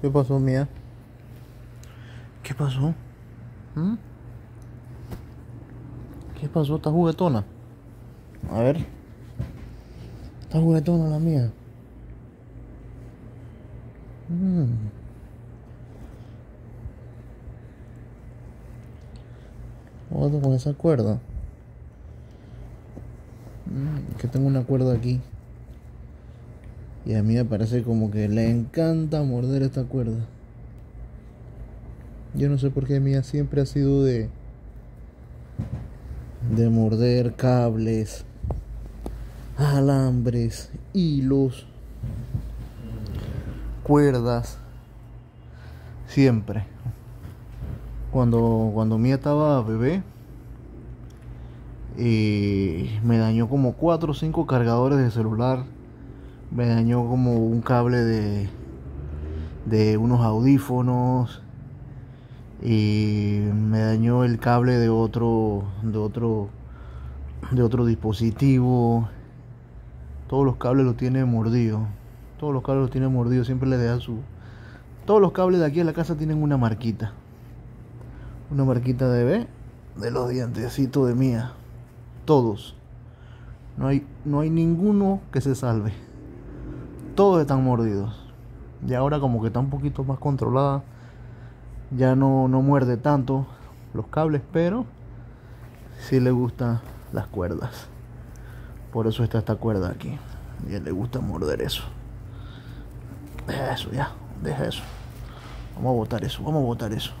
¿Qué pasó, mía? ¿Qué pasó? ¿Mm? ¿Qué pasó? ¿Está juguetona? A ver. Está juguetona la mía. Mm. Otro con esa cuerda. Mm, que tengo una cuerda aquí. Y a mí me parece como que le encanta morder esta cuerda. Yo no sé por qué mía siempre ha sido de de morder cables, alambres, hilos, cuerdas. Siempre. Cuando cuando Mía estaba bebé y me dañó como cuatro o cinco cargadores de celular me dañó como un cable de, de unos audífonos y me dañó el cable de otro de otro de otro dispositivo. Todos los cables los tiene mordido. Todos los cables los tiene mordido siempre le deja su todos los cables de aquí a la casa tienen una marquita. Una marquita de B de los dientecitos de mía. Todos. No hay no hay ninguno que se salve todos están mordidos. Y ahora como que está un poquito más controlada. Ya no, no muerde tanto los cables, pero sí le gustan las cuerdas. Por eso está esta cuerda aquí. Y le gusta morder eso. Deja eso ya, deja eso. Vamos a botar eso, vamos a botar eso.